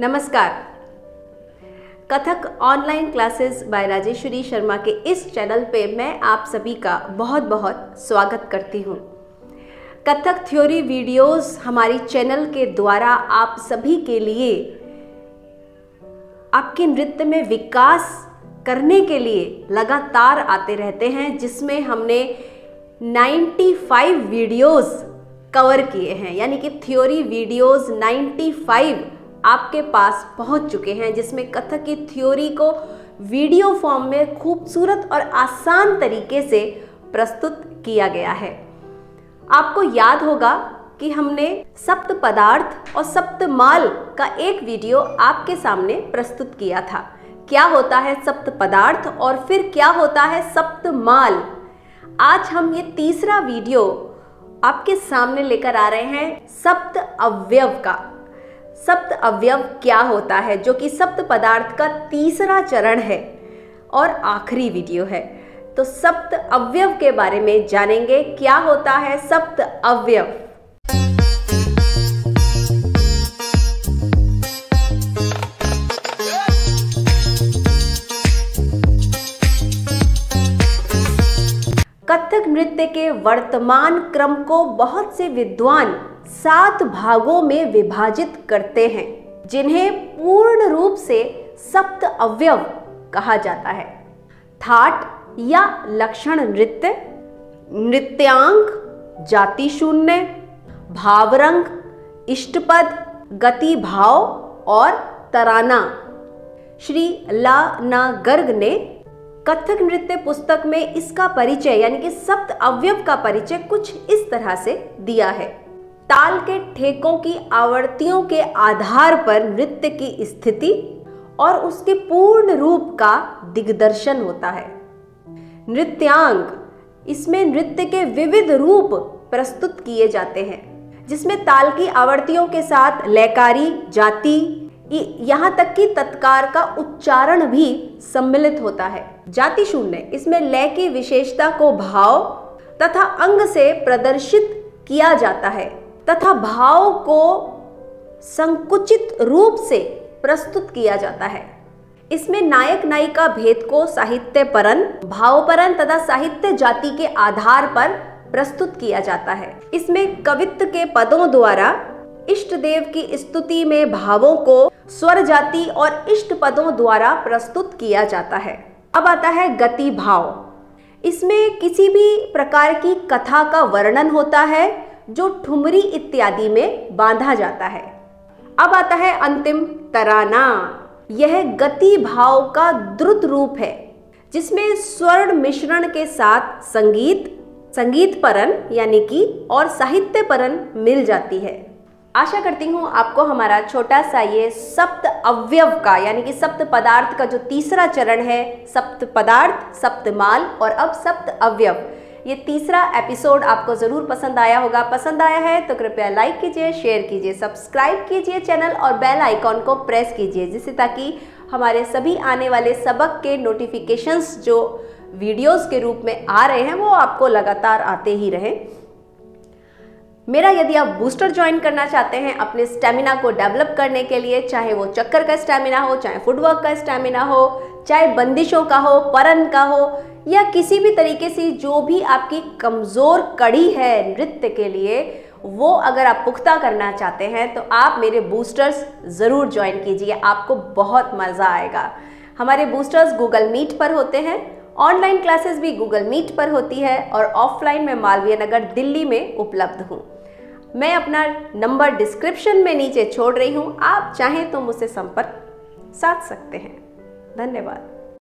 नमस्कार। Kathak online classes by Rajeshwari Sharma के इस चैनल पे मैं आप सभी का बहुत बहुत स्वागत करती हूँ। कथक थ्योरी वीडियोस हमारी चैनल के द्वारा आप सभी के लिए, आपके नृत्य में विकास करने के लिए लगातार आते रहते हैं, जिसमें हमने 95 वीडियोस कवर किए हैं। यानी कि थ्योरी वीडियोस 95 आपके पास पहुँच चुके हैं, जिसमें कथक की थ्योरी को वीडियो फॉर्म में खूबसूरत और आसान तरीके से प्रस्तुत किया गया है। आपको याद होगा कि हमने सप्त पदार्थ और सप्त माल का एक वीडियो आपके सामने प्रस्तुत किया था। क्या होता है सप्त पदार्थ और फिर क्या होता है सप्त माल? आज हम ये तीसरा वीडियो आपके सामने लेकर आ रहे हैं सप्त अवयव का। सप्त अवयव क्या होता है, जो कि सप्त पदार्थ का तीसरा चरण है? और आखिरी वीडियो है। तो सप्त अवयव के बारे में जानेंगे, क्या होता है सप्त अवयव? कथक नृत्य के वर्तमान क्रम को बहुत से विद्वान सात भागों में विभाजित करते हैं, जिन्हें पूर्ण रूप से सप्त अवयव कहा जाता है। थाट या लक्षण नृत्य, नृत्यांक, जाति शून्य, भावरंग, इष्टपद गति भाव और तराना। श्री ला ना गर्ग ने कथक नृत्य पुस्तक में इसका परिचय, यानी कि सप्त अवयव का परिचय कुछ इस तरह से दिया है। ताल के ठेकों की आवर्तियों के आधार पर नृत्य की स्थिति और उसके पूर्ण रूप का दिग्दर्शन होता है। नृत्यांग, इसमें नृत्य के विविध रूप प्रस्तुत किए जाते हैं, जिसमें ताल की आवर्तियों के साथ लयकारी, जाति यहाँ तक कि तत्कार का उच्चारण भी सम्मिलित होता है। जाति शून्य, इसमें लय की विशेषता को भाव तथा अंग से प्रदर्शित किया जाता है। तथा भाव को संकुचित रूप से प्रस्तुत किया जाता है। इसमें नायक नायिका भेद को साहित्य परन भावपरन तथा साहित्य जाति के आधार पर प्रस्तुत किया जाता है। इसमें कवित्व के पदों द्वारा इष्ट देव की स्तुति में भावों को स्वर जाति और इष्ट पदों द्वारा प्रस्तुत किया जाता है। अब आता है गति भाव। इसमें किसी भी प्रकार की कथा का वर्णन होता है जो ठुमरी इत्यादि में बांधा जाता है। अब आता है अंतिम तराना। यह गति भाव का द्रुत रूप है, जिसमें स्वर्ण मिश्रण के साथ संगीत संगीत परन, यानी कि और साहित्य परन मिल जाती है। आशा करती हूँ आपको हमारा छोटा सा ये सप्त अवयव का, यानी कि सप्त पदार्थ का जो तीसरा चरण है, सप्त पदार्थ, सप्त माल और अब सप्त अवयव ये तीसरा एपिसोड आपको ज़रूर पसंद आया होगा। पसंद आया है तो कृपया लाइक कीजिए, शेयर कीजिए, सब्सक्राइब कीजिए चैनल और बेल आइकॉन को प्रेस कीजिए, जिससे ताकि हमारे सभी आने वाले सबक के नोटिफिकेशंस जो वीडियोस के रूप में आ रहे हैं, वो आपको लगातार आते ही रहें। मेरा यदि आप बूस्टर ज्वाइन करना चाहते हैं अपने स्टेमिना को डेवलप करने के लिए, चाहे वो चक्कर का स्टेमिना हो, चाहे फुटवर्क का स्टेमिना हो, चाहे बंदिशों का हो, परन का हो या किसी भी तरीके से जो भी आपकी कमज़ोर कड़ी है नृत्य के लिए, वो अगर आप पुख्ता करना चाहते हैं तो आप मेरे बूस्टर्स ज़रूर ज्वाइन कीजिए। आपको बहुत मज़ा आएगा। हमारे बूस्टर्स गूगल मीट पर होते हैं। ऑनलाइन क्लासेस भी गूगल मीट पर होती है और ऑफलाइन में मालवीय नगर दिल्ली में उपलब्ध हूँ। मैं अपना नंबर डिस्क्रिप्शन में नीचे छोड़ रही हूँ। आप चाहें तो मुझसे संपर्क साध सकते हैं। धन्यवाद।